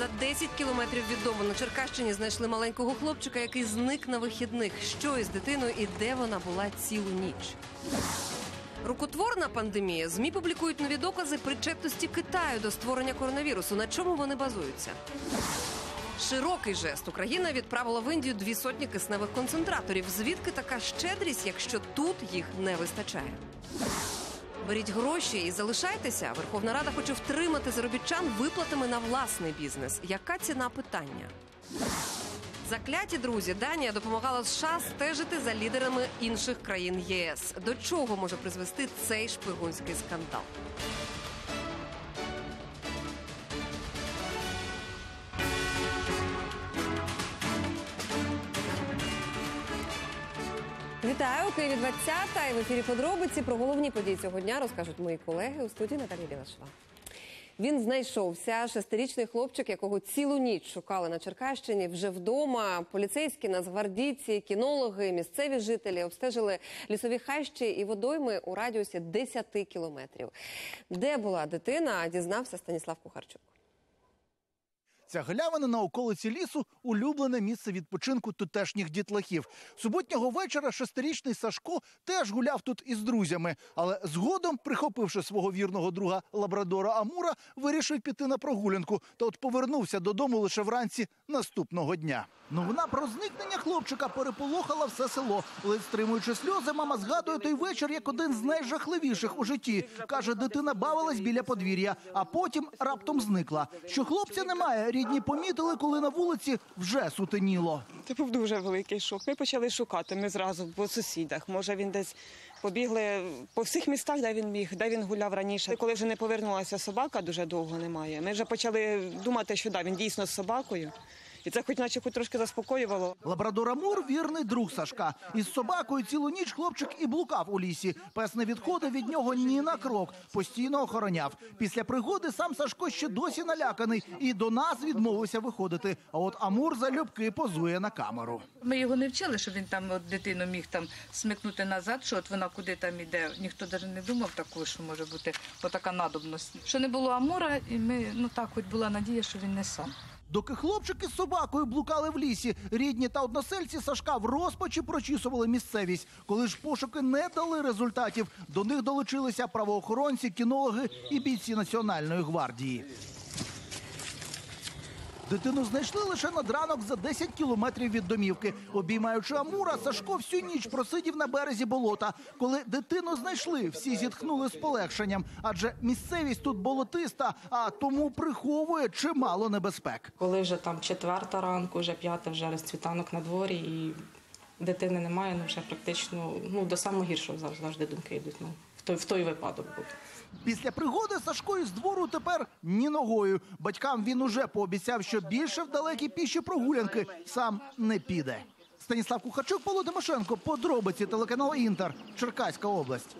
За 10 кілометрів від дому на Черкащині знайшли маленького хлопчика, який зник на вихідних. Що із дитиною і де вона була цілу ніч. Рукотворна пандемія. Змі публікують нові докази причетності Китаю до створення коронавірусу. На чому вони базуються? Широкий жест Україна відправила в Індію дві сотні кисневих концентраторів. Звідки така щедрість, якщо тут їх не вистачає? Беріть гроші і залишайтеся. Верховна Рада хоче втримати заробітчан виплатами на власний бізнес. Яка ціна питання? Закляті друзі, Данія допомагала США стежити за лідерами інших країн ЄС. До чого може призвести цей шпигунський скандал? Вітаю Києві 20 і в ефірі подробиці про головні події цього дня розкажуть мої колеги у студії Наталія Білашова. Він знайшовся шестирічний хлопчик, якого цілу ніч шукали на Черкащині. Вже вдома поліцейські, нацгвардійці, кінологи, місцеві жителі обстежили лісові хащі і водойми у радіусі 10 кілометрів. Де була дитина, дізнався Станіслав Кухарчук. Ця галявина на околиці лісу улюблене місце відпочинку тутешніх дітлахів. Суботнього вечора шестирічний Сашко теж гуляв тут із друзями, але згодом, прихопивши свого вірного друга лабрадора Амура, вирішив піти на прогулянку. Та от повернувся додому лише вранці наступного дня. Новина про зникнення хлопчика переполохала все село. Ледь стримуючи сльози, мама згадує той вечір як один з найжахливіших у житті. каже, дитина бавилась біля подвір'я, а потім раптом зникла. Що хлопця немає, рідні помітили, коли на вулиці вже сутеніло. Це був дуже великий шок. Ми почали шукати. Ми зразу по сусідах. Може, він десь побігли по всіх містах, де він міг, де він гуляв раніше. Коли вже не повернулася собака, дуже довго немає. Ми вже почали думати, що да, він дійсно з собакою. І це, хоч наче хоч трошки заспокоювало. Лабрадор Амур – вірний друг Сашка. Із собакою цілу ніч хлопчик і блукав у лісі. Пес не відходив від нього ні на крок, постійно охороняв. Після пригоди сам Сашко ще досі наляканий і до нас відмовився виходити. А от Амур залюбки позує на камеру. Ми його не вчили, що він там от дитину міг там смикнути назад, що от вона куди там іде. Ніхто навіть не думав такого, що може бути така надобність. Що не було Амура, і ми ну так, хоч була надія, що він не сам. Доки хлопчики з собакою блукали в лісі, рідні та односельці Сашка в розпачі прочісували місцевість. Коли ж пошуки не дали результатів, до них долучилися правоохоронці, кінологи і бійці Національної гвардії. Дитину знайшли лише над ранок за 10 кілометрів від домівки. Обіймаючи Амура, Сашко всю ніч просидів на березі болота. Коли дитину знайшли, всі зітхнули з полегшенням, адже місцевість тут болотиста, а тому приховує чимало небезпек. Коли вже там четверта ранку, вже п'ята, вже розцвітанок на дворі і дитини немає, ну вже практично ну до самого гіршого завжди, думки йдуть. Ну в той в той випадок буде. Після пригоди Сашко із двору тепер ні ногою. Батькам він уже пообіцяв, що більше в далекі піші прогулянки сам не піде. Станіслав Кухарчук, Павло Тимошенко, подробиці телеканал Інтер, Черкаська область.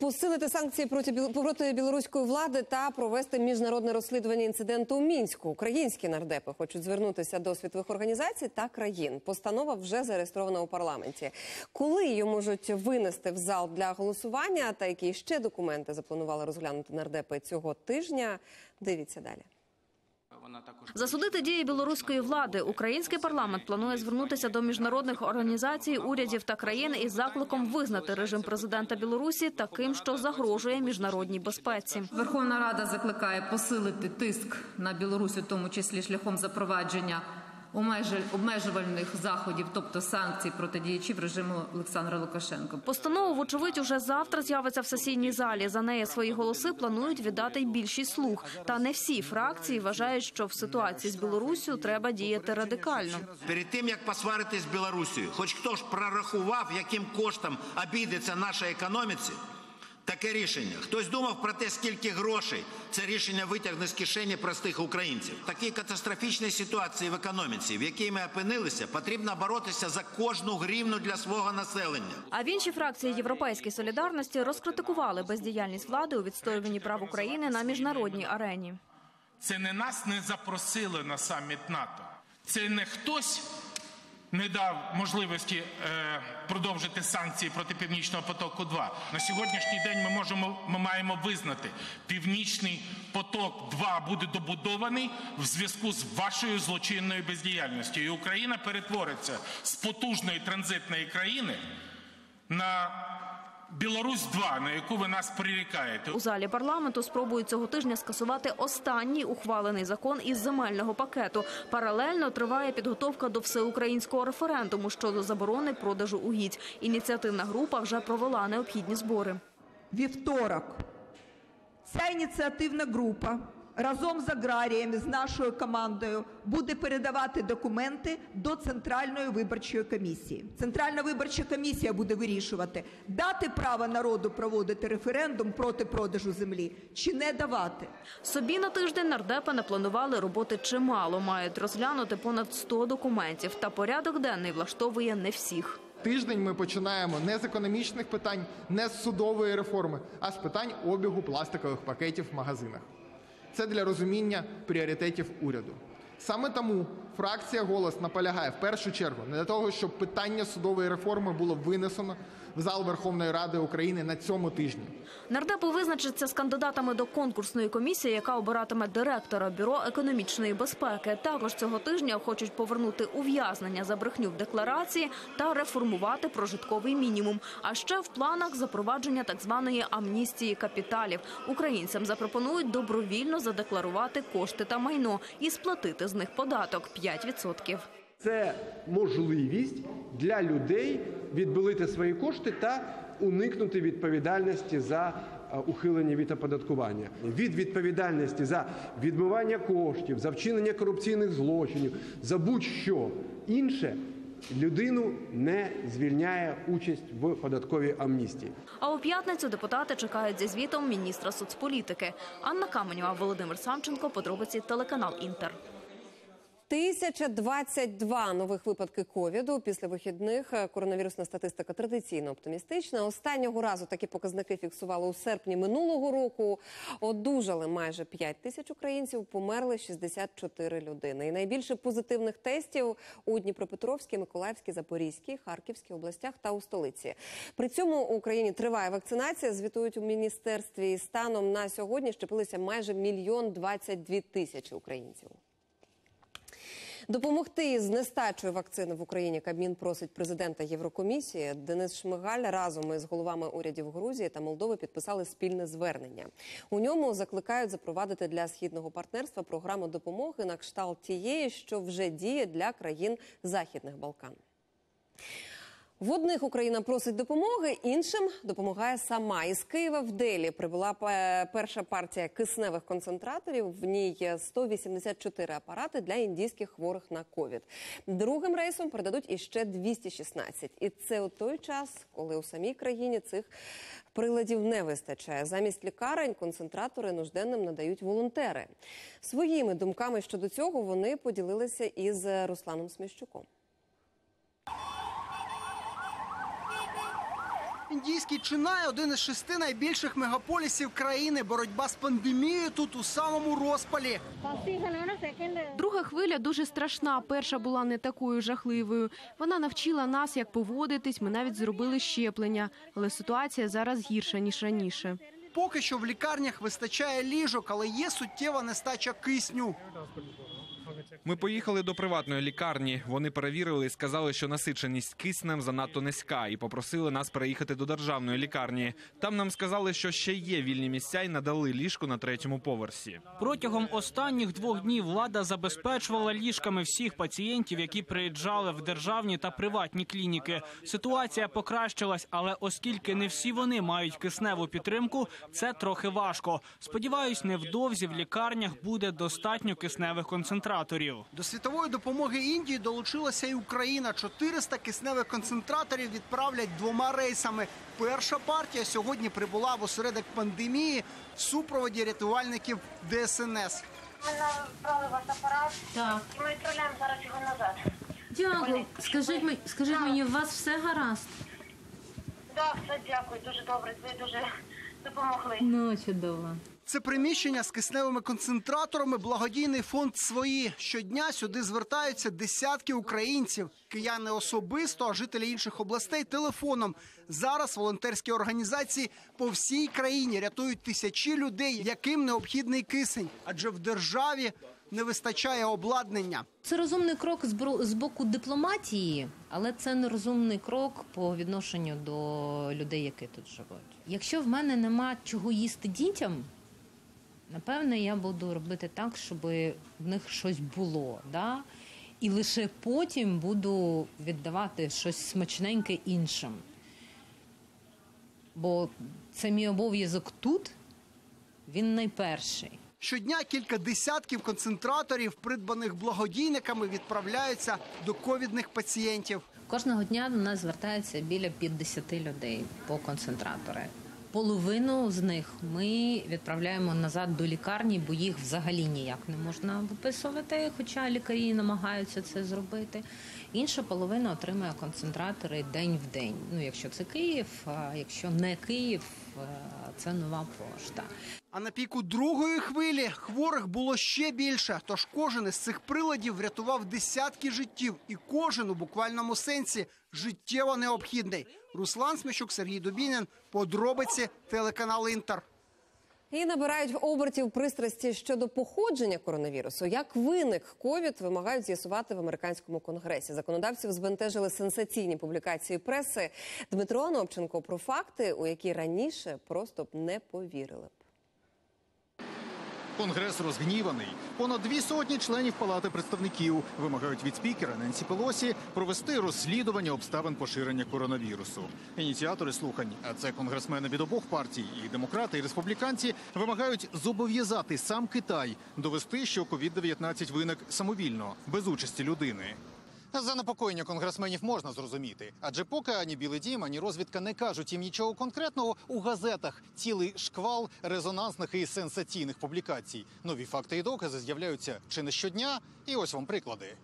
Посилити санкції проти проти білоруської влади та провести міжнародне розслідування інциденту у мінську. Українські нардепи хочуть звернутися до світових організацій та країн. Постанова вже зареєстрована у парламенті. Коли її можуть винести в зал для голосування, та які ще документи запланували розглянути нардепи цього тижня? Дивіться далі. Засудити дії білоруської влади. Український парламент планує звернутися до міжнародних організацій, урядів та країн із закликом визнати режим президента Білорусі таким, що загрожує міжнародній безпеці. Верховна Рада закликає посилити тиск на Білорусь, у тому числі шляхом запровадження обмежувальних заходів, тобто санкцій проти діячів режиму Олександра Лукашенка. Постанова, вочевидь, уже завтра з'явиться в сесійній залі. За неї свої голоси планують віддати й більшість слуг. Та не всі фракції вважають, що в ситуації з Білоруссю треба діяти радикально. Перед тим як посваритись з Білорусією, хоч хто ж прорахував, яким коштом обійдеться наша економіці, таке рішення. Хтось думав про те, скільки грошей це рішення витягне з кишені простих українців. В такій катастрофічній ситуації в економіці, в якій ми опинилися, потрібно боротися за кожну гривну для свого населення. А в іншій фракції Європейської солідарності розкритикували бездіяльність влади у відстоюванні прав України на міжнародній арені. Це не нас не запросили на саміт НАТО. Це не хтось не дав можливості е, продовжити санкції проти північного потоку. 2 на сьогоднішній день ми можемо ми маємо визнати, північний поток 2 буде добудований в зв'язку з вашою злочинною бездіяльністю. І Україна перетвориться з потужної транзитної країни на Білорусь 2 на яку ви нас прирікаєте. У залі парламенту спробують цього тижня скасувати останній ухвалений закон із земельного пакету. Паралельно триває підготовка до всеукраїнського референдуму щодо заборони продажу угідь. Ініціативна група вже провела необхідні збори. вівторок ця ініціативна група разом з аграріями, з нашою командою буде передавати документи до Центральної виборчої комісії. Центральна виборча комісія буде вирішувати, дати право народу проводити референдум проти продажу землі чи не давати. Собі на тиждень нардепи не планували роботи чимало. Мають розглянути понад 100 документів. Та порядок денний влаштовує не всіх. Тиждень ми починаємо не з економічних питань, не з судової реформи, а з питань обігу пластикових пакетів в магазинах. Це для розуміння пріоритетів уряду. Саме тому фракція голос наполягає в першу чергу не для того, щоб питання судової реформи було винесено в зал Верховної Ради України на цьому тижні. Нардепи визначаться з кандидатами до конкурсної комісії, яка обиратиме директора бюро економічної безпеки. Також цього тижня хочуть повернути ув'язнення за брехню в декларації та реформувати прожитковий мінімум. А ще в планах запровадження так званої амністії капіталів. Українцям запропонують добровільно задекларувати кошти та майно і сплатити з них податок 5%. Це можливість для людей відбилити свої кошти та уникнути відповідальності за е, ухилення від оподаткування. Від відповідальності за відмивання коштів, за вчинення корупційних злочинів, за будь-що інше людину не звільняє участь в податковій амністії. А у п'ятницю депутати чекають зі звітом міністра соцполітики. Анна Каменєва, Володимир Самченко. Подробиці телеканал Інтер. 1022 нових випадки ковіду після вихідних. Е, Коронавірусна статистика традиційно оптимістична. Останнього разу такі показники фіксували у серпні минулого року. Одужали майже 5 тисяч українців, померли 64 людини. І найбільше позитивних тестів у Дніпропетровській, Миколаївській, Запорізькій, Харківській областях та у столиці. При цьому у Україні триває вакцинація. Звітують у міністерстві. Станом на сьогодні щепилися майже мільйон 22 тисячі українців. Допомогти із нестачою вакцини в Україні Кабмін просить президента Єврокомісії. Денис Шмигаль разом із головами урядів Грузії та Молдови підписали спільне звернення. У ньому закликають запровадити для східного партнерства програму допомоги на кшталт тієї, що вже діє для країн Західних Балкан. В одних Україна просить допомоги, іншим допомагає сама. Із Києва в Делі прибула перша партія кисневих концентраторів. В ній 184 апарати для індійських хворих на ковід. Другим рейсом передадуть іще 216. І це у той час, коли у самій країні цих приладів не вистачає. Замість лікарень концентратори нужденним надають волонтери. Своїми думками щодо цього вони поділилися із Русланом Сміщуком. Індійський Чинай один із шести найбільших мегаполісів країни. Боротьба з пандемією тут у самому розпалі. Друга хвиля дуже страшна. Перша була не такою жахливою. Вона навчила нас, як поводитись. Ми навіть зробили щеплення, але ситуація зараз гірша ніж раніше. Поки що в лікарнях вистачає ліжок, але є суттєва нестача кисню. Ми поїхали до приватної лікарні. Вони перевірили і сказали, що насиченість киснем занадто низька, і попросили нас переїхати до державної лікарні. Там нам сказали, що ще є вільні місця, і надали ліжко на третьому поверсі. Протягом останніх двох днів влада забезпечувала ліжками всіх пацієнтів, які приїжджали в державні та приватні клініки. Ситуація покращилась, але оскільки не всі вони мають кисневу підтримку, це трохи важко. Сподіваюсь, невдовзі в лікарнях буде достатньо кисневих концентраторів. До світової допомоги Індії долучилася і Україна. 400 кисневих концентраторів відправлять двома рейсами. Перша партія сьогодні прибула в осередок пандемії в супроводі рятувальників ДСНС. Ми набрали ваш апарат Так. і ми відправляємо зараз його назад. Дякую. Скажіть, мені- скажіть мені, у вас все гаразд? Так, все дякую, дуже добре. Ви дуже допомогли. Ну, чудово. Це приміщення з кисневими концентраторами. Благодійний фонд свої щодня сюди звертаються десятки українців. Кияни особисто, а жителі інших областей телефоном. Зараз волонтерські організації по всій країні рятують тисячі людей, яким необхідний кисень, адже в державі не вистачає обладнання. Це розумний крок з боку дипломатії, але це нерозумний крок по відношенню до людей, які тут живуть. Якщо в мене нема чого їсти дітям, напевне, я буду робити так, щоб в них щось було. Да? І лише потім буду віддавати щось смачненьке іншим. Бо це мій обов'язок тут, він найперший. Щодня кілька десятків концентраторів, придбаних благодійниками, відправляються до ковідних пацієнтів. Кожного дня до нас звертається біля 50 людей по концентратори. Половину з них ми відправляємо назад до лікарні, бо їх взагалі ніяк не можна виписувати, хоча лікарі намагаються це зробити. Інша половина отримує концентратори день в день. Ну, якщо це Київ, а якщо не Київ, це нова пошта. А на піку другої хвилі хворих було ще більше. Тож кожен із цих приладів врятував десятки життів, і кожен у буквальному сенсі життєво необхідний. Руслан Сміщук, Сергій Дубінін. Подробиці телеканал Інтер. І набирають обертів пристрасті щодо походження коронавірусу. Як виник ковід, вимагають з'ясувати в американському конгресі. Законодавців збентежили сенсаційні публікації преси. Дмитро Анопченко про факти, у які раніше просто б не повірили. Конгрес розгніваний. Понад дві сотні членів Палати представників вимагають від спікера Ненсі Пелосі провести розслідування обставин поширення коронавірусу. Ініціатори слухань, а це конгресмени від обох партій, і демократи, і республіканці, вимагають зобов'язати сам Китай довести, що COVID-19 виник самовільно, без участі людини. Занепокоєння конгресменів можна зрозуміти, адже поки ані Білий Дім, ані розвідка не кажуть їм нічого конкретного, у газетах цілий шквал резонансних і сенсаційних публікацій. Нові факти і докази з'являються чи не щодня, і ось вам приклади.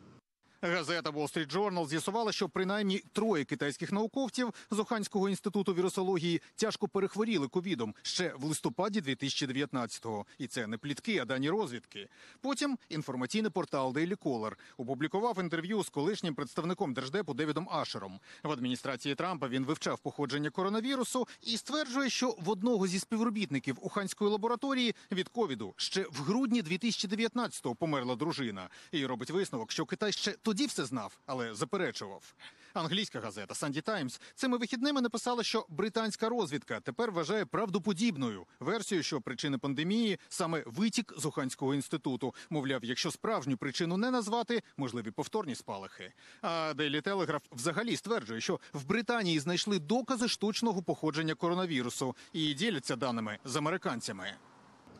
Газета Wall Street Journal з'ясувала, що принаймні троє китайських науковців з Оханського інституту вірусології тяжко перехворіли ковідом ще в листопаді 2019-го. І це не плітки, а дані розвідки. Потім інформаційний портал Daily Caller опублікував інтерв'ю з колишнім представником держдепу Девідом Ашером. В адміністрації Трампа він вивчав походження коронавірусу і стверджує, що в одного зі співробітників Уханської лабораторії від ковіду ще в грудні 2019-го померла дружина. І робить висновок, що Китай ще тоді все знав, але заперечував. Англійська газета Санді Таймс цими вихідними написала, що британська розвідка тепер вважає правдоподібною версію, що причини пандемії саме витік з Уханського інституту. Мовляв, якщо справжню причину не назвати, можливі повторні спалахи. А Daily Telegraph взагалі стверджує, що в Британії знайшли докази штучного походження коронавірусу і діляться даними з американцями.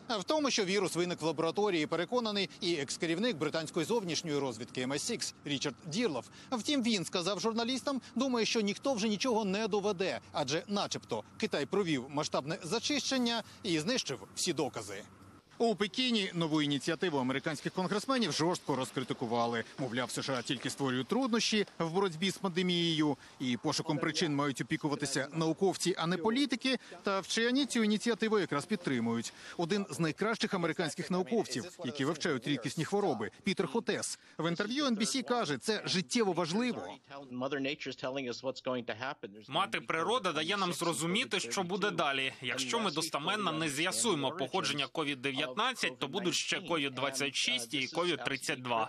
В тому, що вірус виник в лабораторії, переконаний і екс-керівник британської зовнішньої розвідки МС6 Річард Дірлов. Втім, він сказав журналістам, думає, що ніхто вже нічого не доведе, адже, начебто, Китай провів масштабне зачищення і знищив всі докази. У Пекіні нову ініціативу американських конгресменів жорстко розкритикували. Мовляв, США тільки створюють труднощі в боротьбі з пандемією, і пошуком причин мають опікуватися науковці, а не політики. Та вчені цю ініціативу якраз підтримують. Один з найкращих американських науковців, які вивчають рідкісні хвороби, Пітер Хотес, в інтерв'ю NBC каже, це життєво важливо. Мати природа дає нам зрозуміти, що буде далі. Якщо ми достаменно не з'ясуємо походження COVID-19, то будуть ще COVID-26 і COVID-32.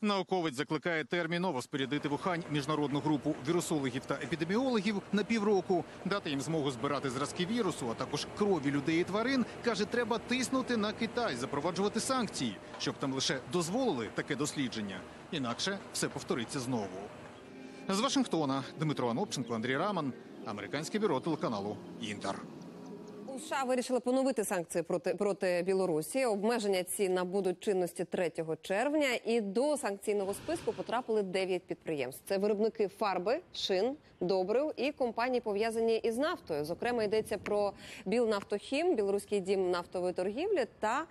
Науковець закликає терміново спорядити в Ухань міжнародну групу вірусологів та епідеміологів на півроку, дати їм змогу збирати зразки вірусу, а також крові людей і тварин. каже, треба тиснути на Китай, запроваджувати санкції, щоб там лише дозволили таке дослідження. Інакше все повториться знову. З Вашингтона Дмитро Анопченко, Андрій Раман, американське бюро телеканалу Інтер. США вирішили поновити санкції проти проти Білорусі. Обмеження ці набудуть чинності 3 червня. І до санкційного списку потрапили 9 підприємств. Це виробники фарби, шин, добрив і компанії пов'язані із нафтою. Зокрема, йдеться про Білнафтохім, білоруський дім нафтової торгівлі та.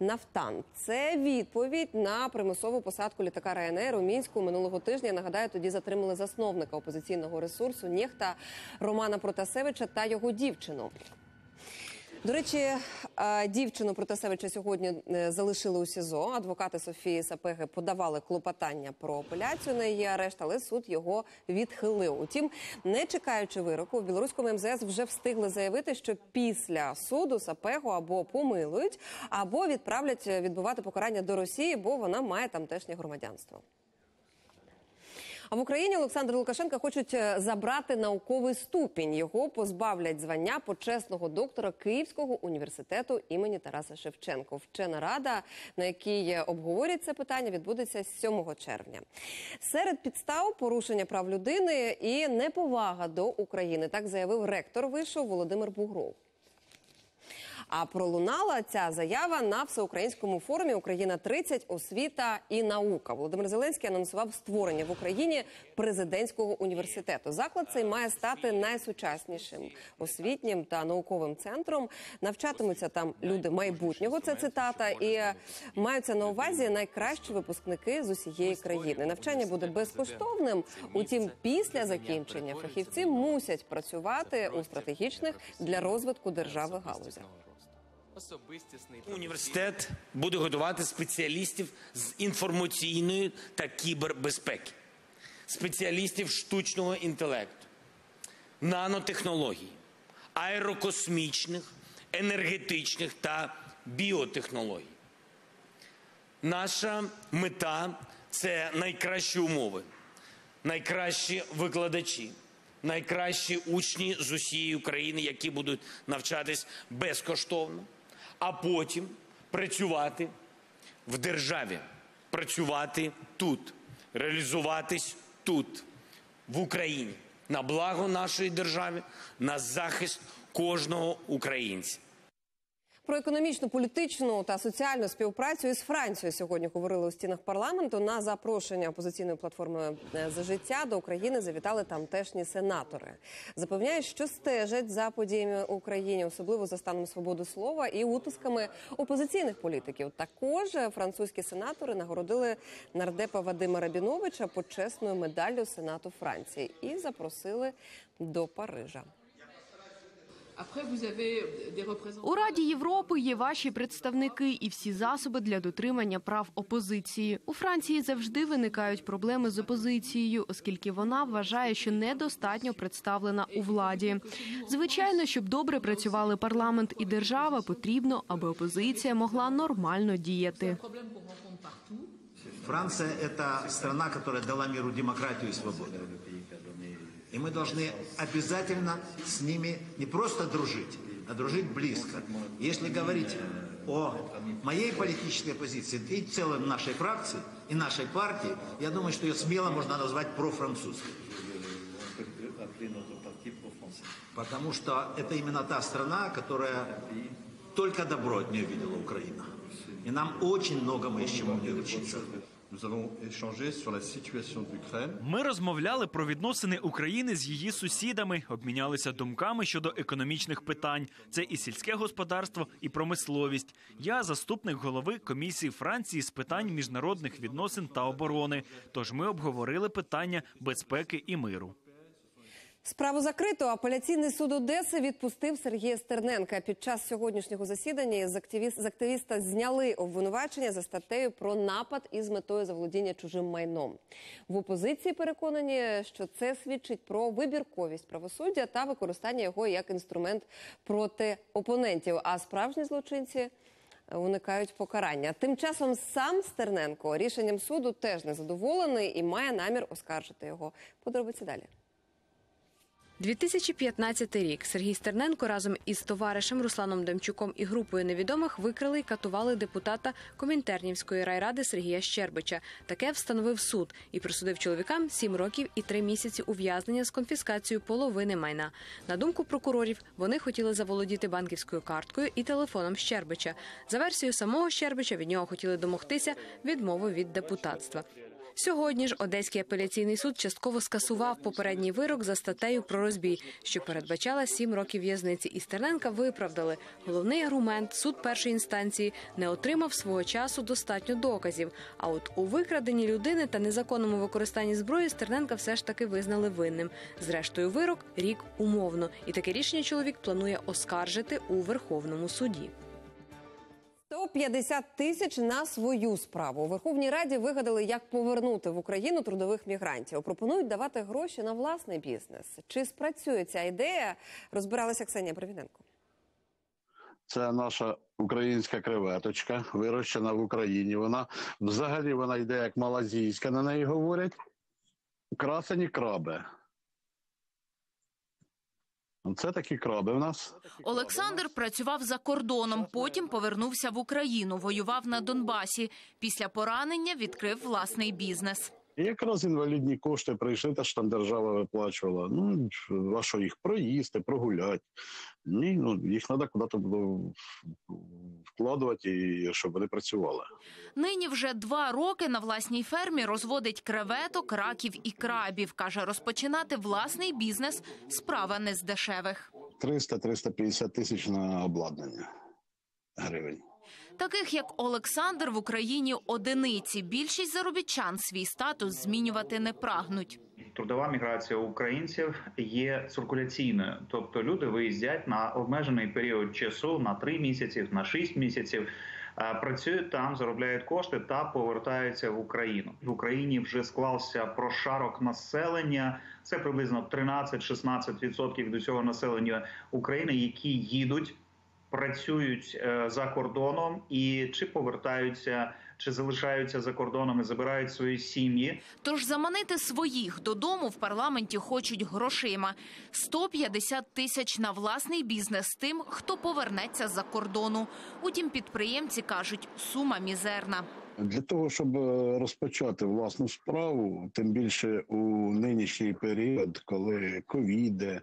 Нафтан це відповідь на примусову посадку літака РНР у мінську минулого тижня. Нагадаю, тоді затримали засновника опозиційного ресурсу Нєхта Романа Протасевича та його дівчину. До речі, е, дівчину Протасевича сьогодні е, залишили у СІЗО. Адвокати Софії Сапеги подавали клопотання про апеляцію на її арешт, але суд його відхилив. Утім, не чекаючи вироку, в білоруському МЗС вже встигли заявити, що після суду Сапегу або помилують, або відправлять відбувати покарання до Росії, бо вона має тамтешнє громадянство. А в Україні Олександра Лукашенка хочуть е, забрати науковий ступінь. Його позбавлять звання почесного доктора Київського університету імені Тараса Шевченко. Вчена рада, на якій е, обговорять це питання, відбудеться 7 червня. Серед підстав порушення прав людини і неповага до України. Так заявив ректор вишу Володимир Бугров. А пролунала ця заява на всеукраїнському форумі Україна 30 освіта і наука. Володимир Зеленський анонсував створення в Україні президентського університету. Заклад цей має стати найсучаснішим освітнім та науковим центром. Навчатимуться там люди майбутнього. Це цитата, і маються на увазі найкращі випускники з усієї країни. Навчання буде безкоштовним. Утім, після закінчення фахівці мусять працювати у стратегічних для розвитку держави галузях. Університет буде готувати спеціалістів з інформаційної та кібербезпеки, спеціалістів штучного інтелекту, нанотехнологій, аерокосмічних, енергетичних та біотехнологій. Наша мета це найкращі умови, найкращі викладачі, найкращі учні з усієї України, які будуть навчатись безкоштовно, а потім працювати в державі, працювати тут, реалізуватись тут, в Україні, на благо нашої держави, на захист кожного українця. Про економічну, політичну та соціальну співпрацю із Францією сьогодні говорили у стінах парламенту. На запрошення опозиційної платформи е, за життя до України завітали тамтешні сенатори. Запевняють, що стежать за подіями в Україні, особливо за станом свободи слова і утисками опозиційних політиків. Також французькі сенатори нагородили нардепа Вадима Рабіновича почесною медаллю Сенату Франції і запросили до Парижа. У Раді Європи є ваші представники і всі засоби для дотримання прав опозиції. У Франції завжди виникають проблеми з опозицією, оскільки вона вважає, що недостатньо представлена у владі. Звичайно, щоб добре працювали парламент і держава, потрібно, аби опозиція могла нормально діяти. Франция – это страна, которая дала миру демократию и свободу. И мы должны обязательно с ними не просто дружить, а дружить близко. Если говорить о моей политической позиции и целом нашей фракции и нашей партии, я думаю, что ее смело можно назвать профранцузской. Потому что это именно та страна, которая только добро от нее видела Украина. И нам очень многому есть чему учиться. Ми розмовляли про відносини України з її сусідами, обмінялися думками щодо економічних питань. Це і сільське господарство, і промисловість. Я заступник голови комісії Франції з питань міжнародних відносин та оборони. Тож ми обговорили питання безпеки і миру. Справу закрито. Апеляційний суд Одеси відпустив Сергія Стерненка. Під час сьогоднішнього засідання з активіст- з активіста зняли обвинувачення за статтею про напад із метою заволодіння чужим майном. В опозиції переконані, що це свідчить про вибірковість правосуддя та використання його як інструмент проти опонентів. А справжні злочинці е, уникають покарання. Тим часом сам Стерненко рішенням суду теж незадоволений і має намір оскаржити його. Подробиці далі. 2015 рік Сергій Стерненко разом із товаришем Русланом Демчуком і групою невідомих викрили і катували депутата Комінтернівської райради Сергія Щербича. Таке встановив суд і присудив чоловікам 7 років і 3 місяці ув'язнення з конфіскацією половини майна. На думку прокурорів, вони хотіли заволодіти банківською карткою і телефоном Щербича. За версією самого Щербича від нього хотіли домогтися відмови від депутатства. Сьогодні ж Одеський апеляційний суд частково скасував попередній вирок за статтею про розбій, що передбачала сім років в'язниці. І Стерненка виправдали. Головний аргумент суд першої інстанції не отримав свого часу достатньо доказів. А от у викраденні людини та незаконному використанні зброї Стерненка все ж таки визнали винним. Зрештою, вирок рік умовно, і таке рішення чоловік планує оскаржити у Верховному суді. 150 тисяч на свою справу. У Верховній Раді вигадали, як повернути в Україну трудових мігрантів. Пропонують давати гроші на власний бізнес. Чи спрацює ця ідея? Розбиралася Ксенія Привіненко. Це наша українська креветочка, вирощена в Україні. Вона взагалі вона йде як малазійська, на неї говорять. Красені краби. Це такі краби в нас. Олександр працював за кордоном, потім повернувся в Україну, воював на Донбасі. Після поранення відкрив власний бізнес. І якраз інвалідні кошти прийшли, та ж там держава виплачувала. Ну, а що їх проїсти, прогуляти. Ні, ну їх треба куди-то вкладувати, і щоб вони працювали. Нині вже два роки на власній фермі розводить креветок, раків і крабів. Каже, розпочинати власний бізнес – справа не з дешевих. 300-350 тисяч на обладнання гривень. Таких як Олександр в Україні одиниці. Більшість заробітчан свій статус змінювати не прагнуть. Трудова міграція українців є циркуляційною, тобто люди виїздять на обмежений період часу на 3 місяці, на 6 місяців. е, Працюють там, заробляють кошти та повертаються в Україну. В Україні вже склався прошарок населення. Це приблизно 13-16% до цього населення України, які їдуть, працюють е, за кордоном і чи повертаються, чи залишаються за кордоном і забирають свої сім'ї. Тож заманити своїх додому в парламенті хочуть грошима. 150 тисяч на власний бізнес тим, хто повернеться за кордону. Утім, підприємці кажуть, сума мізерна. Для того, щоб е, розпочати власну справу, тим більше у нинішній період, коли ковіди,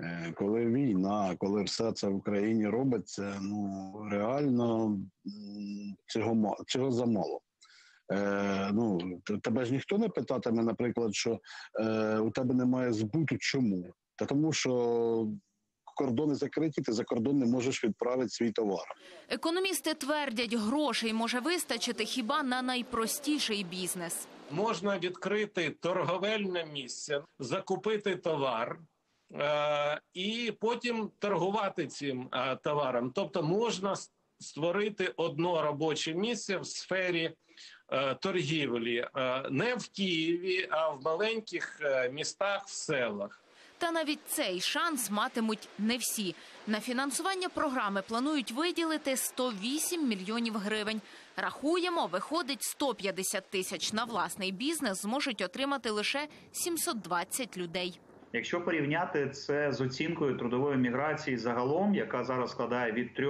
е, коли війна, коли все це в Україні робиться, ну реально цього цього замало. Е, ну тебе ж ніхто не питатиме, наприклад, що е, у тебе немає збуту. Чому? Та тому, що кордони закриті, ти за кордон не можеш відправити свій товар. Економісти твердять, грошей може вистачити хіба на найпростіший бізнес. можна відкрити торговельне місце, закупити товар е, і потім торгувати цим е, товаром. Тобто можна створити одно робоче місце в сфері е, торгівлі е, не в Києві, а в маленьких е, містах, в селах. Та навіть цей шанс матимуть не всі. На фінансування програми планують виділити 108 мільйонів гривень. Рахуємо, виходить 150 тисяч на власний бізнес зможуть отримати лише 720 людей. Якщо порівняти це з оцінкою трудової міграції загалом, яка зараз складає від 3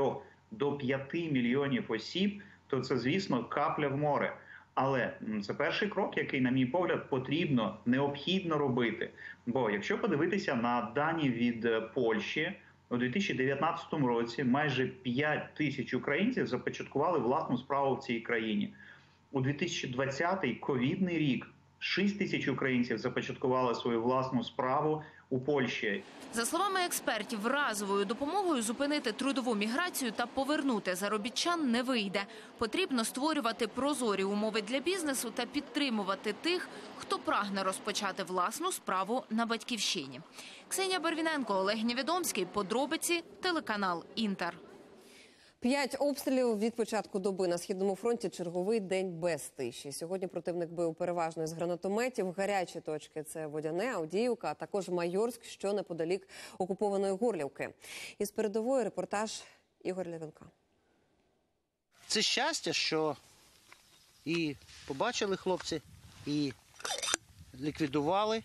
до 5 мільйонів осіб, то це, звісно, капля в море. Але це перший крок, який, на мій погляд, потрібно необхідно робити. Бо якщо подивитися на дані від е, Польщі, у 2019 році майже 5 тисяч українців започаткували власну справу в цій країні. У 2020 ковідний рік 6 тисяч українців започаткували свою власну справу у Польщі. За словами експертів, разовою допомогою зупинити трудову міграцію та повернути заробітчан не вийде. Потрібно створювати прозорі умови для бізнесу та підтримувати тих, хто прагне розпочати власну справу на батьківщині. Ксенія Барвіненко, Олег Невідомський. Подробиці телеканал Інтер. П'ять обстрілів від початку доби на східному фронті. Черговий день без тиші. Сьогодні противник бив переважно з гранатометів. Гарячі точки це Водяне, Авдіївка, а також Майорськ, що неподалік окупованої Горлівки. Із передової репортаж Ігор Левенка. Це щастя, що і побачили хлопці, і ліквідували.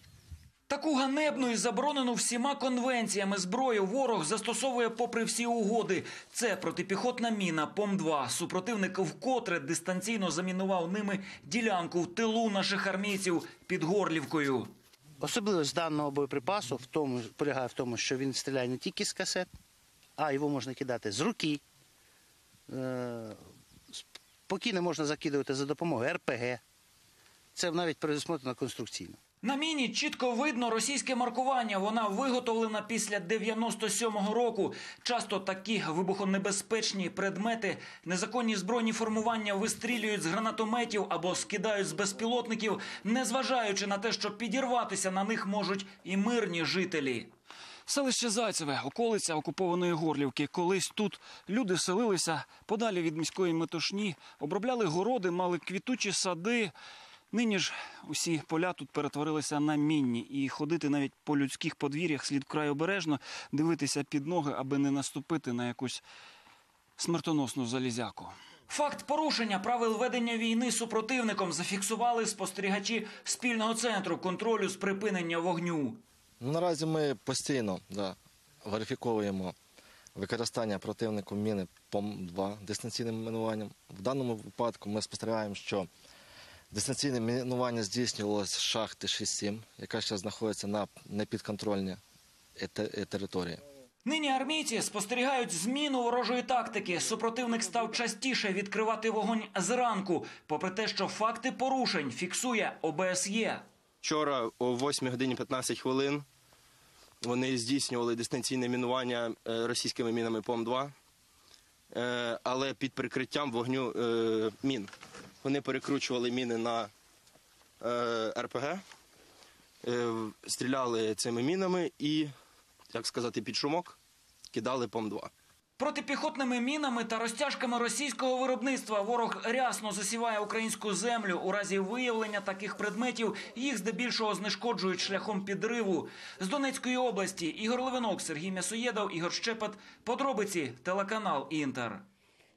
Таку ганебну і заборонену всіма конвенціями зброю ворог застосовує попри всі угоди. Це протипіхотна міна ПОМ-2. Супротивник вкотре дистанційно замінував ними ділянку в тилу наших армійців під Горлівкою. Особливість даного боєприпасу в тому, полягає в тому, що він стріляє не тільки з касет, а його можна кидати з руки. Е, Спокійно можна закидувати за допомогою РПГ. це навіть передусмотрено конструкційно. На міні чітко видно російське маркування. Вона виготовлена після 97-го року. Часто такі вибухонебезпечні предмети, незаконні збройні формування вистрілюють з гранатометів або скидають з безпілотників, незважаючи на те, що підірватися на них можуть і мирні жителі. Селище Зайцеве, околиця окупованої Горлівки. Колись тут люди селилися подалі від міської метушні, обробляли городи, мали квітучі сади. Нині ж усі поля тут перетворилися на мінні, і ходити навіть по людських подвір'ях слід вкрай обережно, дивитися під ноги, аби не наступити на якусь смертоносну залізяку. Факт порушення правил ведення війни супротивником зафіксували спостерігачі спільного центру контролю з припинення вогню. Ну, Наразі ми постійно да, верифіковуємо використання противником міни ПОМ-2 дистанційним мінуванням. В даному випадку ми спостерігаємо, що дистанційне мінування здійснювалося з шахти 6-7, яка ще знаходиться на непідконтрольній е, території. Нині армійці спостерігають зміну ворожої тактики. Супротивник став частіше відкривати вогонь зранку, попри те, що факти порушень фіксує ОБСЄ. Вчора о 8 годині 15 хвилин вони здійснювали дистанційне мінування е, російськими мінами ПОМ-2, е, але під прикриттям вогню е, мін. Вони перекручували міни на е, РПГ, е, стріляли цими мінами і, як сказати, під шумок кидали ПОМ-2. Протипіхотними мінами та розтяжками російського виробництва ворог рясно засіває українську землю. У разі виявлення таких предметів їх здебільшого знешкоджують шляхом підриву. З Донецької області Ігор Левинок, Сергій М'ясоєдов, Ігор Щепет. Подробиці телеканал Інтер.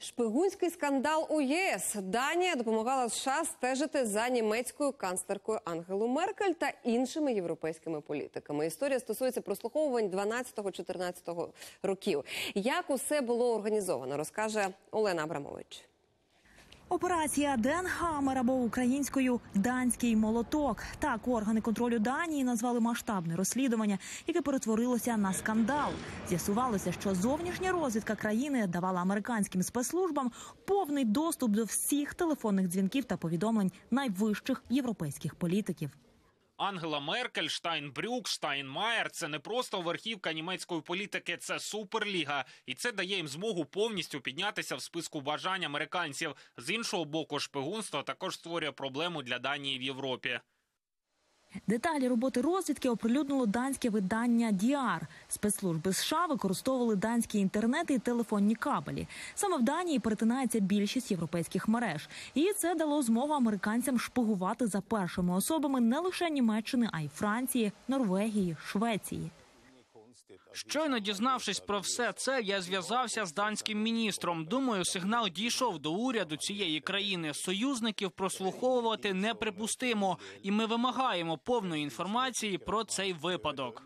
Шпигунський скандал у єС. Данія допомагала США стежити за німецькою канцлеркою Ангелу Меркель та іншими європейськими політиками. Історія стосується прослуховувань 12-14 років. Як усе було організовано, розкаже Олена Абрамович. Операція Денхамер або українською данський молоток. Так органи контролю Данії назвали масштабне розслідування, яке перетворилося на скандал. З'ясувалося, що зовнішня розвідка країни давала американським спецслужбам повний доступ до всіх телефонних дзвінків та повідомлень найвищих європейських політиків. Ангела Меркель, Штайнбрюк, Штайнмаєр це не просто верхівка німецької політики, це суперліга, і це дає їм змогу повністю піднятися в списку бажань американців. З іншого боку, шпигунство також створює проблему для Данії в Європі. Деталі роботи розвідки оприлюднило данське видання Діар. Спецслужби США використовували данські інтернети і телефонні кабелі. Саме в Данії перетинається більшість європейських мереж, і це дало змогу американцям шпигувати за першими особами не лише Німеччини, а й Франції, Норвегії, Швеції. Щойно дізнавшись про все це, я зв'язався з данським міністром. Думаю, сигнал дійшов до уряду цієї країни. Союзників прослуховувати неприпустимо, і ми вимагаємо повної інформації про цей випадок.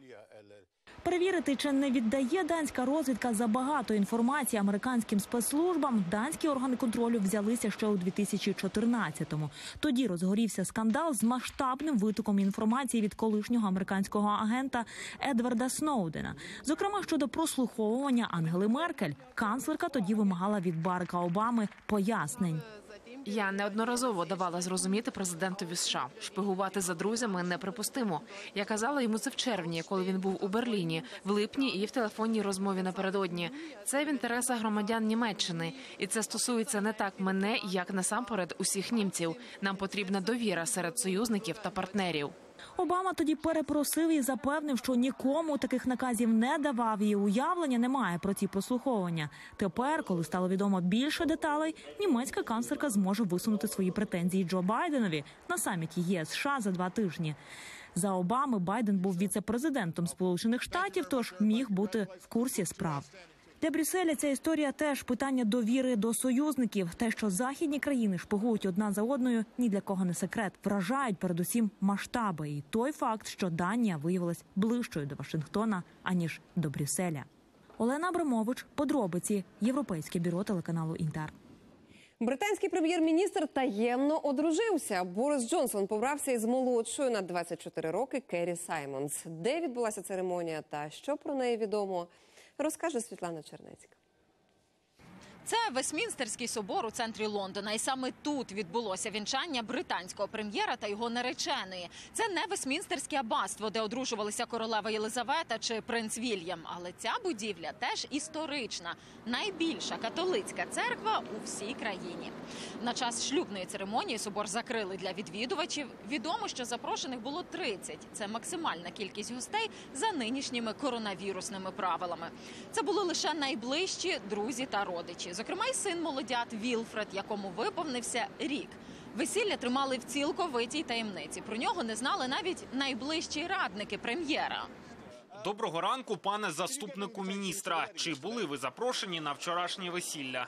Перевірити, чи не віддає данська розвідка забагато інформації американським спецслужбам, данські органи контролю взялися ще у 2014-му. Тоді розгорівся скандал з масштабним витоком інформації від колишнього американського агента Едварда Сноудена. Зокрема, щодо прослуховування Ангели Меркель, канцлерка тоді вимагала від Барака Обами пояснень. Я неодноразово давала зрозуміти президентові США, шпигувати за друзями неприпустимо. Я казала йому це в червні, коли він був у Берліні, в липні і в телефонній розмові напередодні. Це в інтересах громадян Німеччини, і це стосується не так мене, як насамперед усіх німців. Нам потрібна довіра серед союзників та партнерів. Обама тоді перепросив і запевнив, що нікому таких наказів не давав і уявлення немає про ці прослуховування. Тепер, коли стало відомо більше деталей, німецька канцлерка зможе висунути свої претензії Джо Байденові на саміті ЄС США за два тижні. За Обами Байден був віце-президентом Сполучених Штатів, тож міг бути в курсі справ. Для Брюсселя ця історія теж питання довіри до союзників. Те, що західні країни шпигують одна за одною, ні для кого не секрет. Вражають передусім масштаби і той факт, що Данія виявилась ближчою до Вашингтона аніж до Брюсселя. Олена Абрамович, подробиці, Європейське бюро телеканалу Інтер. Британський прем'єр-міністр таємно одружився. Борис Джонсон побрався із молодшою на 24 роки Керрі Саймонс. Де відбулася церемонія та що про неї відомо, розкаже Світлана Чернецька. Це Вестмінстерський собор у центрі Лондона, і саме тут відбулося вінчання британського прем'єра та його нареченої. Це не Вестмінстерське аббатство, де одружувалися королева Єлизавета чи принц Вільям. Але ця будівля теж історична, найбільша католицька церква у всій країні. На час шлюбної церемонії собор закрили для відвідувачів. Відомо, що запрошених було 30. Це максимальна кількість гостей за нинішніми коронавірусними правилами. Це були лише найближчі друзі та родичі, зокрема й син молодят Вілфред, якому виповнився рік. Весілля тримали в цілковитій таємниці. Про нього не знали навіть найближчі радники прем'єра. Доброго ранку, пане заступнику міністра. Чи були ви запрошені на вчорашнє весілля?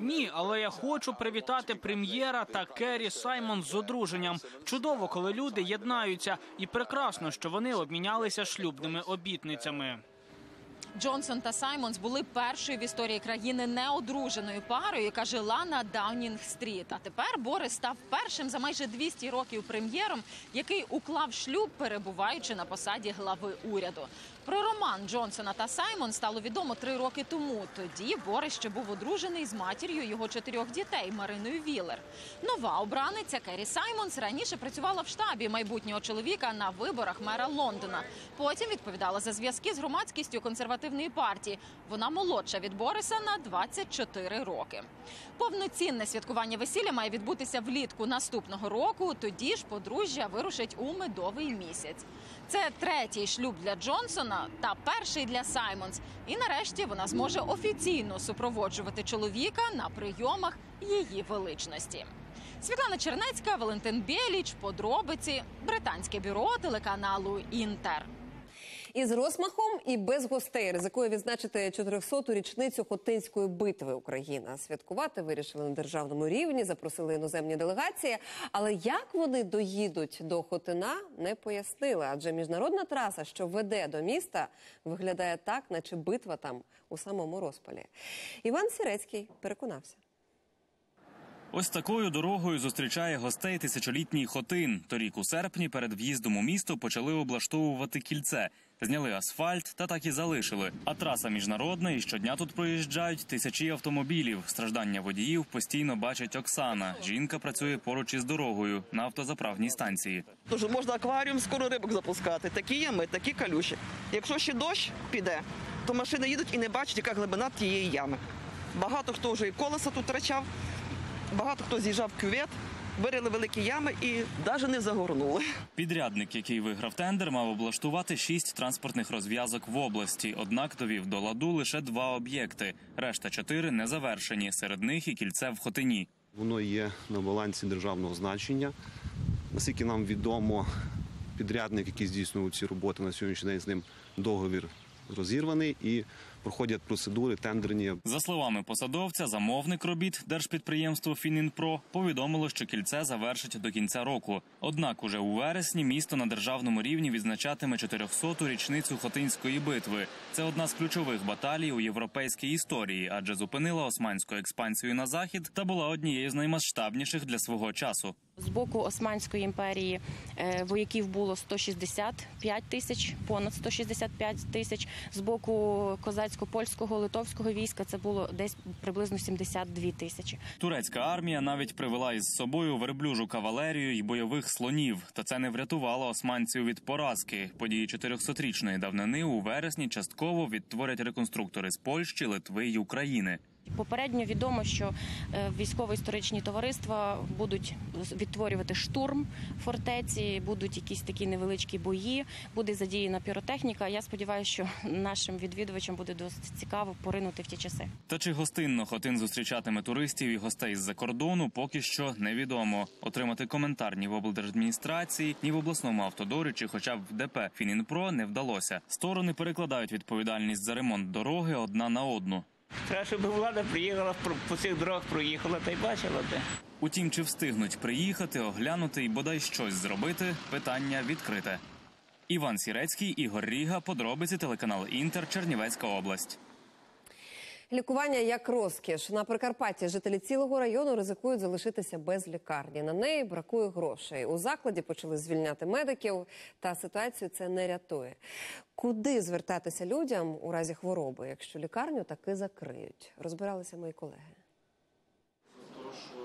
Ні, але я хочу привітати прем'єра та Керрі Саймон з одруженням. Чудово, коли люди єднаються, і прекрасно, що вони обмінялися шлюбними обітницями. Джонсон та Саймонс були першою в історії країни неодруженою парою, яка жила на Даунінг-стріт. А тепер Борис став першим за майже 200 років прем'єром, який уклав шлюб, перебуваючи на посаді глави уряду. Про роман Джонсона та Саймон стало відомо три роки тому. Тоді Борис ще був одружений з матір'ю його чотирьох дітей Мариною Віллер. Нова обраниця Керрі Саймонс раніше працювала в штабі майбутнього чоловіка на виборах мера Лондона. Потім відповідала за зв'язки з громадськістю консервативної партії. Вона молодша від Бориса на 24 роки. Повноцінне святкування весілля має відбутися влітку наступного року. Тоді ж подружжя вирушить у медовий місяць. Це третій шлюб для Джонсона та перший для Саймонс. І нарешті вона зможе офіційно супроводжувати чоловіка на прийомах її величності. Світлана Чернецька, Валентин Біліч, подробиці, британське бюро телеканалу Інтер. Із розмахом і без гостей ризикує відзначити 400-ту річницю Хотинської битви Україна. Святкувати вирішили на державному рівні, запросили іноземні делегації. Але як вони доїдуть до Хотина, не пояснили. Адже міжнародна траса, що веде до міста, виглядає так, наче битва там у самому розпалі. Іван Сірецький переконався. Ось такою дорогою зустрічає гостей тисячолітній Хотин. Торік у серпні перед в'їздом у місто почали облаштовувати кільце. Зняли асфальт та так і залишили. А траса міжнародна, і щодня тут проїжджають тисячі автомобілів. Страждання водіїв постійно бачить Оксана. Жінка працює поруч із дорогою на автозаправній станції. Тож можна акваріум скоро рибок запускати. Такі ями, такі калюші. Якщо ще дощ піде, то машини їдуть і не бачать, яка глибина тієї ями. Багато хто вже і колеса тут втрачав, багато хто з'їжджав кювет, вирили великі ями і навіть не загорнули. Підрядник, який виграв тендер, мав облаштувати шість транспортних розв'язок в області. Однак довів до ладу лише два об'єкти. Решта чотири не завершені. Серед них і кільце в Хотині. Воно є на балансі державного значення. Наскільки нам відомо, підрядник, який здійснював ці роботи на сьогоднішній день з ним договір розірваний і проходять процедури тендерні. За словами посадовця, замовник робіт держпідприємство Фінінпро повідомило, що кільце завершить до кінця року. Однак, уже у вересні місто на державному рівні відзначатиме 400-ту річницю Хотинської битви. Це одна з ключових баталій у європейській історії, адже зупинила османську експансію на захід та була однією з наймасштабніших для свого часу. З боку Османської імперії е, вояків було 165 тисяч, понад 165 тисяч. З боку козацько-польського литовського війська це було десь приблизно 72 тисячі. Турецька армія навіть привела із собою верблюжу кавалерію й бойових слонів. Та це не врятувало османців від поразки. Події 400-річної давнини у вересні частково відтворять реконструктори з Польщі, Литви й України. Попередньо відомо, що е, військово-історичні товариства будуть відтворювати штурм фортеці, будуть якісь такі невеличкі бої, буде задіяна піротехніка. Я сподіваюся, що нашим відвідувачам буде досить цікаво поринути в ті часи. Та чи гостинно Хотин зустрічатиме туристів і гостей з-за кордону, поки що невідомо. Отримати коментар ні в облдержадміністрації, ні в обласному автодорі, чи хоча б в ДП Фінінпро не вдалося. Сторони перекладають відповідальність за ремонт дороги одна на одну. Треба, щоб влада приїхала по цих дорогах, проїхала та й бачила де. Утім, чи встигнуть приїхати, оглянути і бодай щось зробити питання відкрите. Іван Сірецький, Ігор Ріга, подробиці телеканал Інтер, Чернівецька область. Лікування як розкіш на Прикарпатті. Жителі цілого району ризикують залишитися без лікарні. На неї бракує грошей. У закладі почали звільняти медиків, та ситуацію це не рятує. Куди звертатися людям у разі хвороби, якщо лікарню таки закриють? Розбиралися мої колеги.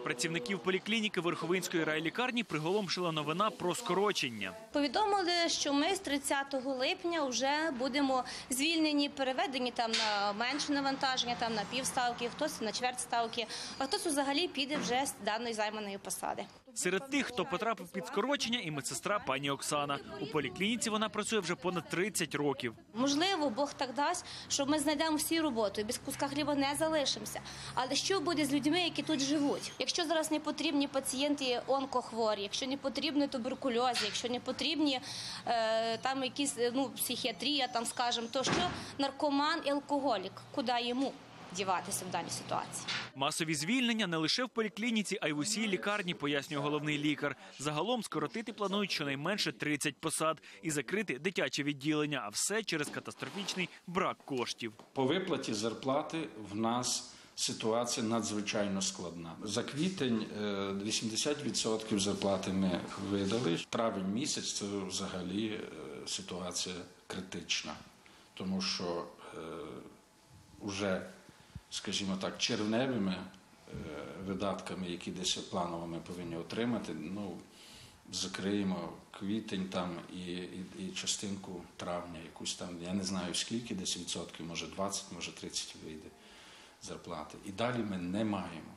Працівників поліклініки Верховинської райлікарні приголомшила новина про скорочення. Повідомили, що ми з 30 липня вже будемо звільнені, переведені там на менше навантаження, там на півставки, хтось на чверть ставки, а хтось взагалі піде вже з даної займаної посади. Серед тих, хто потрапив під скорочення, і медсестра пані Оксана. У поліклініці вона працює вже понад 30 років. Можливо, Бог так дасть, що ми знайдемо всі роботу і без куска хліба не залишимося. Але що буде з людьми, які тут живуть? Якщо зараз не потрібні пацієнти онкохворі, якщо не потрібні туберкульози, якщо не потрібні е, там якісь ну психіатрія, там скажімо, то що наркоман і алкоголік, куди йому діватися в даній ситуації? Масові звільнення не лише в поліклініці, а й в усій лікарні, пояснює головний лікар. Загалом скоротити планують щонайменше 30 посад і закрити дитяче відділення, а все через катастрофічний брак коштів. По виплаті зарплати в нас ситуація надзвичайно складна. За квітень е, 80% зарплати ми видали. Травень місяць це взагалі е, ситуація критична, тому що вже, скажімо так, червневими е, видатками, які десь планово ми повинні отримати, ну закриємо квітень там і, і, і частинку травня, якусь там, я не знаю скільки, десь відсотків, може 20, може 30 вийде зарплати. І далі ми не маємо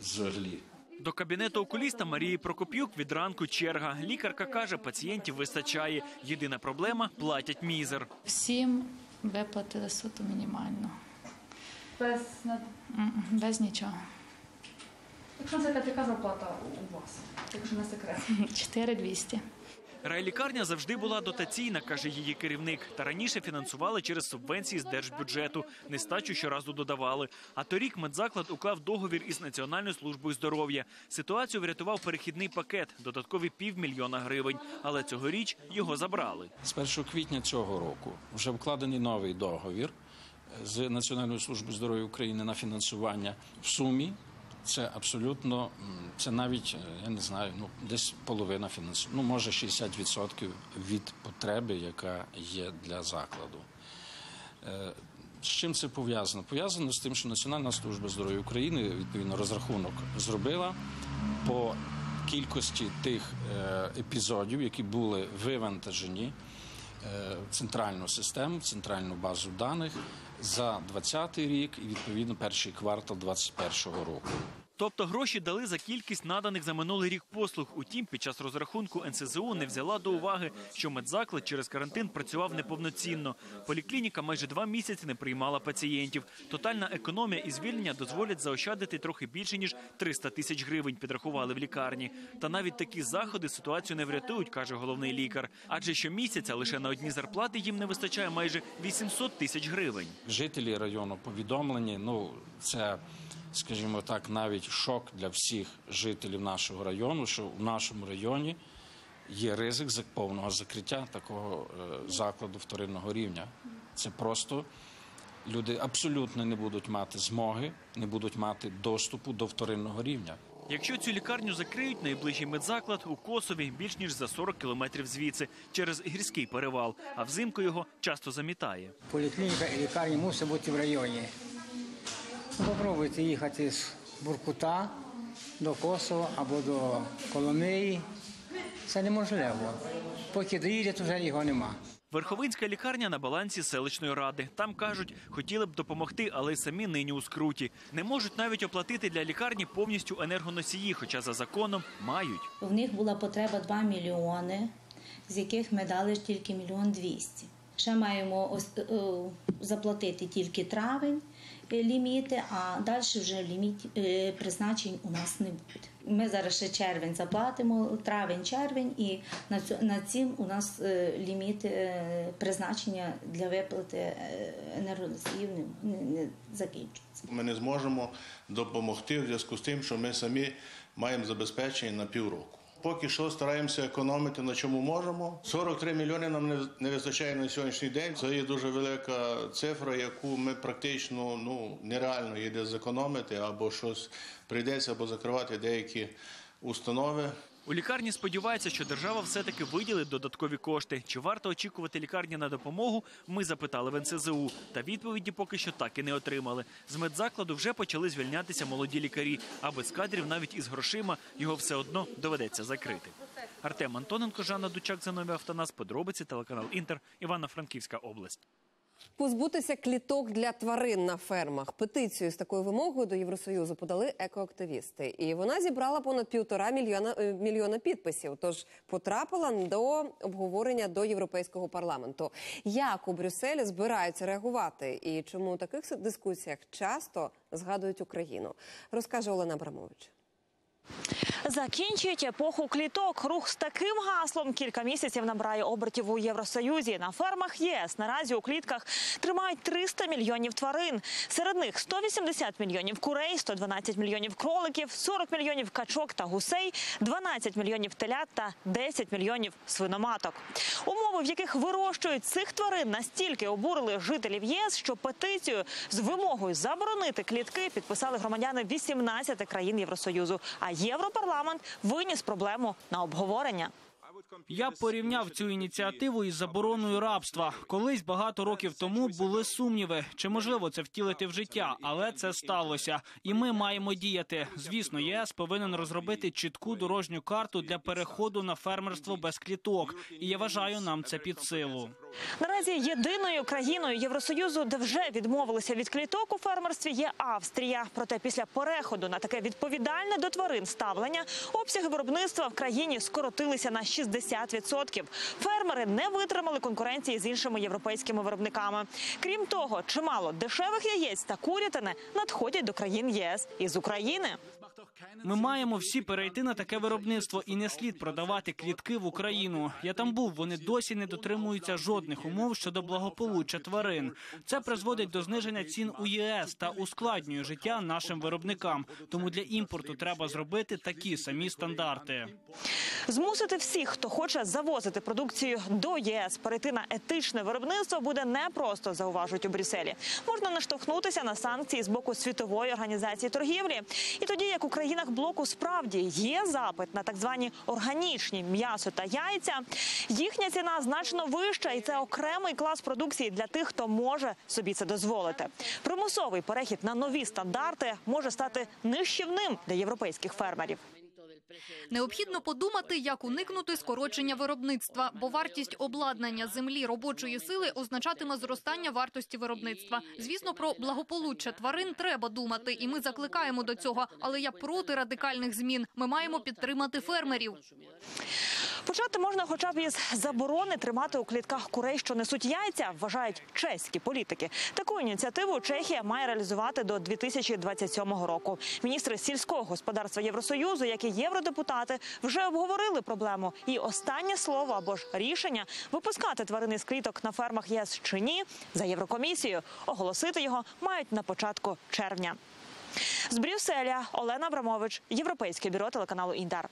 взагалі. До кабінету окуліста Марії Прокоп'юк від ранку черга. Лікарка каже, пацієнтів вистачає. Єдина проблема платять мізер. Всім виплатили суто мінімально. Без, Без нічого. якщо це яка зарплата у вас, якщо не секрет. 4200. Райлікарня завжди була дотаційна, каже її керівник. Та раніше фінансували через субвенції з держбюджету. Нестачу щоразу додавали. А торік медзаклад уклав договір із Національною службою здоров'я. Ситуацію врятував перехідний пакет, додаткові півмільйона гривень. Але цьогоріч його забрали. З 1 квітня цього року вже вкладений новий договір з Національною службою здоров'я України на фінансування в сумі. Це абсолютно, це навіть е, я не знаю, ну десь половина фінансування, ну може 60% від потреби, яка є для закладу. Е, З чим це пов'язано? Пов'язано з тим, що Національна служба здоров'я України відповідно розрахунок зробила по кількості тих е, епізодів, які були вивантажені в центральну систему, в центральну базу даних за 2020 рік і відповідно перший квартал 2021 року. Тобто гроші дали за кількість наданих за минулий рік послуг. Утім, під час розрахунку НСЗУ не взяла до уваги, що медзаклад через карантин працював неповноцінно. Поліклініка майже два місяці не приймала пацієнтів. Тотальна економія і звільнення дозволять заощадити трохи більше ніж 300 тисяч гривень. Підрахували в лікарні. Та навіть такі заходи ситуацію не врятують, каже головний лікар. Адже щомісяця лише на одні зарплати їм не вистачає майже 800 тисяч гривень. Жителі району повідомлені. Ну це, скажімо так, навіть шок для всіх жителів нашого району, що в нашому районі є ризик за повного закриття такого е, закладу вторинного рівня. Це просто люди абсолютно не будуть мати змоги, не будуть мати доступу до вторинного рівня. Якщо цю лікарню закриють, найближчий медзаклад у Косові більш ніж за 40 кілометрів звідси через гірський перевал, а взимку його часто замітає. Поліклініка і лікарня мусить бути в районі. Ну, Попробуйте їхати з Буркута до Косова або до Коломиї. Це неможливо. Поки доїдете, вже його нема. Верховинська лікарня на балансі селищної ради. Там кажуть, хотіли б допомогти, але й самі нині у скруті. Не можуть навіть оплатити для лікарні повністю енергоносії, хоча за законом мають. В них була потреба 2 мільйони, з яких ми дали ж тільки мільйон 200. Ще маємо ос- е, заплатити тільки травень е, ліміти, а далі вже ліміт е, призначень у нас не буде. Ми зараз ще червень заплатимо, травень-червень, і на цим у нас е, ліміт е, призначення для виплати е, енергоносіїв не, не, не закінчується. Ми не зможемо допомогти в зв'язку з тим, що ми самі маємо забезпечення на півроку. Поки що стараємося економити на чому можемо. 43 мільйони нам не- вистачає на сьогоднішній день. Це є дуже велика цифра, яку ми практично ну нереально їде зекономити, або щось прийдеться, або закривати деякі установи. У лікарні сподіваються, що держава все-таки виділить додаткові кошти. Чи варто очікувати лікарні на допомогу? Ми запитали в НСЗУ. Та відповіді поки що так і не отримали. З медзакладу вже почали звільнятися молоді лікарі, а без кадрів навіть із грошима його все одно доведеться закрити. Артем Антоненко, Жанна Дучак, Занові Автонас, подробиці, телеканал Інтер, Івано-Франківська область. Позбутися кліток для тварин на фермах. Петицію з такою вимогою до Євросоюзу подали екоактивісти. І вона зібрала понад півтора мільйона, е, мільйона підписів. Тож потрапила до обговорення до Європейського парламенту. Як у Брюсселі збираються реагувати і чому у таких дискусіях часто згадують Україну, розкаже Олена Абрамович. Закінчують епоху кліток. Рух з таким гаслом кілька місяців набирає обертів у Євросоюзі. На фермах ЄС наразі у клітках тримають 300 мільйонів тварин. Серед них 180 мільйонів курей, 112 мільйонів кроликів, 40 мільйонів качок та гусей, 12 мільйонів телят та 10 мільйонів свиноматок. Умови, в яких вирощують цих тварин, настільки обурили жителів ЄС, що петицію з вимогою заборонити клітки підписали громадяни 18 країн Євросоюзу. А Європарламент виніс проблему на обговорення. Я порівняв цю ініціативу із забороною рабства. Колись багато років тому були сумніви, чи можливо це втілити в життя, але це сталося, і ми маємо діяти. Звісно, ЄС повинен розробити чітку дорожню карту для переходу на фермерство без кліток. І я вважаю, нам це під силу. Наразі єдиною країною Євросоюзу, де вже відмовилися від кліток у фермерстві, є Австрія. Проте після переходу на таке відповідальне до тварин ставлення обсяги виробництва в країні скоротилися на 60%. Фермери не витримали конкуренції з іншими європейськими виробниками. Крім того, чимало дешевих яєць та курятини надходять до країн ЄС із України. Ми маємо всі перейти на таке виробництво і не слід продавати клітки в Україну. Я там був. Вони досі не дотримуються жодних умов щодо благополуччя тварин. Це призводить до зниження цін у ЄС та ускладнює життя нашим виробникам. Тому для імпорту треба зробити такі самі стандарти. Змусити всіх, хто хоче завозити продукцію до ЄС, перейти на етичне виробництво буде непросто, зауважують у Брюсселі. Можна наштовхнутися на санкції з боку світової організації торгівлі. І тоді, як у країнах блоку справді є запит на так звані органічні м'ясо та яйця, їхня ціна значно вища, і це окремий клас продукції для тих, хто може собі це дозволити. Примусовий перехід на нові стандарти може стати нищівним для європейських фермерів. Необхідно подумати, як уникнути скорочення виробництва, бо вартість обладнання землі робочої сили означатиме зростання вартості виробництва. Звісно, про благополуччя тварин треба думати, і ми закликаємо до цього. Але я проти радикальних змін. Ми маємо підтримати фермерів. Почати можна хоча б із заборони тримати у клітках курей, що несуть яйця, вважають чеські політики. Таку ініціативу Чехія має реалізувати до 2027 року. Міністри сільського господарства Євросоюзу, як і євродепутати, вже обговорили проблему. І останнє слово або ж рішення випускати тварини з кліток на фермах ЄС чи ні за Єврокомісією. Оголосити його мають на початку червня. З Брюсселя Олена Абрамович, Європейське бюро телеканалу Інтер.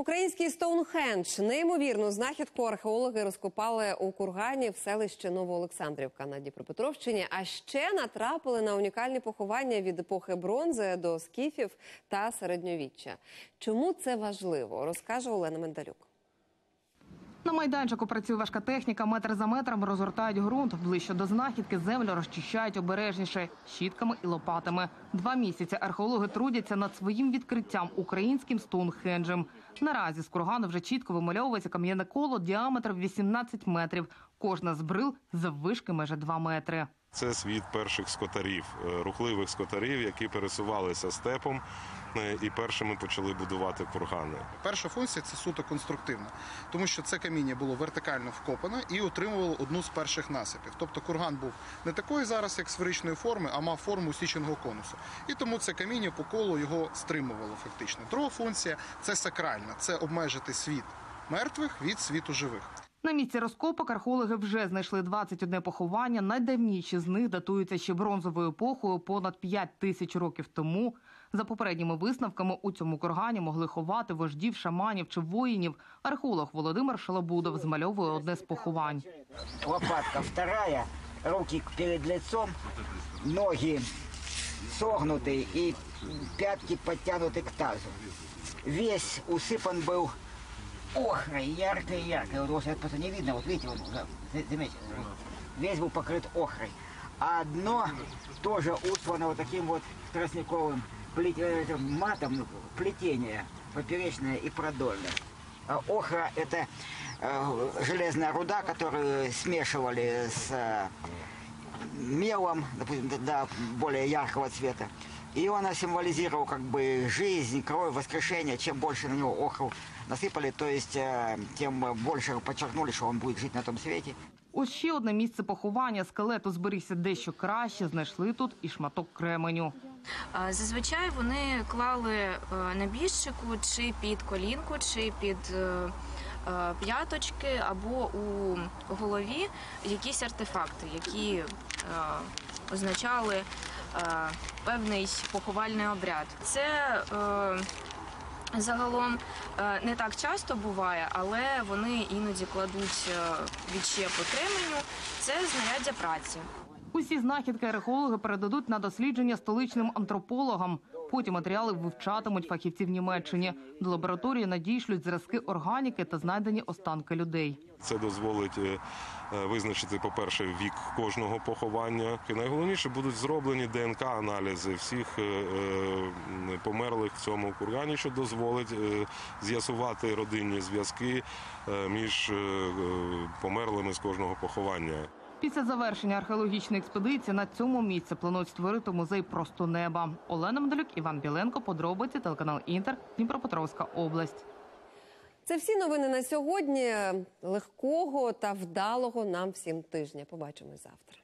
Український Стоунхендж неймовірну знахідку археологи розкопали у кургані в селищі Новоолександрівка на Дніпропетровщині. А ще натрапили на унікальні поховання від епохи бронзи до скіфів та середньовіччя. Чому це важливо, розкаже Олена Мендалюк. На майданчику працює важка техніка. Метр за метром розгортають ґрунт. Ближче до знахідки землю розчищають обережніше щітками і лопатами. Два місяці археологи трудяться над своїм відкриттям українським Стоунхенджем. Наразі з кургану вже чітко вимальовується кам'яне коло діаметром 18 метрів. Кожна з брил заввишки майже 2 метри. Це світ перших скотарів, е, рухливих скотарів, які пересувалися степом е, і першими почали будувати кургани. Перша функція це суто конструктивна, тому що це каміння було вертикально вкопане і отримувало одну з перших насипів. Тобто курган був не такий зараз, як сферичної форми, а мав форму січеного конусу. І тому це каміння по колу його стримувало фактично. Друга функція це сакральна, це обмежити світ мертвих від світу живих. На місці розкопок археологи вже знайшли 21 поховання. Найдавніші з них датуються ще бронзовою епохою понад 5 тисяч років тому. За попередніми висновками у цьому кургані могли ховати вождів, шаманів чи воїнів. Археолог Володимир Шалабудов змальовує одне з поховань. лопатка вторая, руки перед лицом, ноги согнуты и пятки подтянуты к тазу. Весь усыпан был Охрой, яркой-яркой. Вот, вот просто не видно, вот видите, вот, за- за- заметьте, весь был покрыт охрой. А дно тоже устлано вот таким вот тростниковым плет- э, матом, ну, плетение поперечное и продольное. А Охра – это э, железная руда, которую смешивали с э, мелом, допустим, до, до более яркого цвета. И она символизировала как бы жизнь, кровь, воскрешение. Чем больше на него охру насыпали, то есть э, тем больше подчеркнули, что он будет жить на том свете. Ось ще одне місце поховання. Скелету зберігся дещо краще. Знайшли тут і шматок кременю. Зазвичай вони клали е, на біжчику чи під колінку, чи під е, е, п'яточки або у голові якісь артефакти, які означали певний поховальний обряд. Це Загалом е, не так часто буває, але вони іноді кладуть е, відщепи кременю. Це знаряддя праці. Усі знахідки археологи передадуть на дослідження столичним антропологам. Потім матеріали вивчатимуть фахівці в Німеччині. До лабораторії надійшлють зразки органіки та знайдені останки людей. Це дозволить е, е, визначити, по-перше, вік кожного поховання. І найголовніше будуть зроблені ДНК-аналізи всіх е, померлих в цьому кургані, що дозволить з'ясувати родинні зв'язки між померлими з кожного поховання. Після завершення археологічної експедиції на цьому місці планують створити музей просто неба. Олена Мдалюк, Іван Біленко, подробиці, телеканал Інтер, Дніпропетровська область. Це всі новини на сьогодні. Легкого та вдалого нам всім тижня. Побачимось завтра.